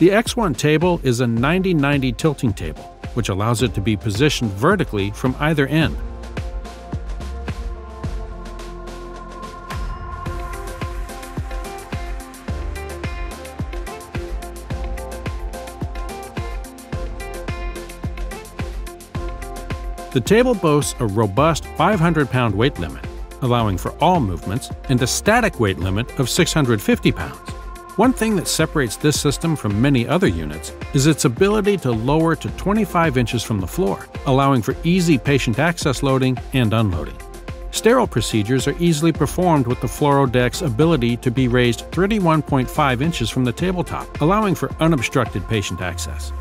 The X1 table is a 90-90 tilting table, which allows it to be positioned vertically from either end. The table boasts a robust 500 pound weight limit, allowing for all movements, and a static weight limit of 650 pounds. One thing that separates this system from many other units is its ability to lower to 25 inches from the floor, allowing for easy patient access loading and unloading. Sterile procedures are easily performed with the fluoro deck's ability to be raised 31.5 inches from the tabletop, allowing for unobstructed patient access.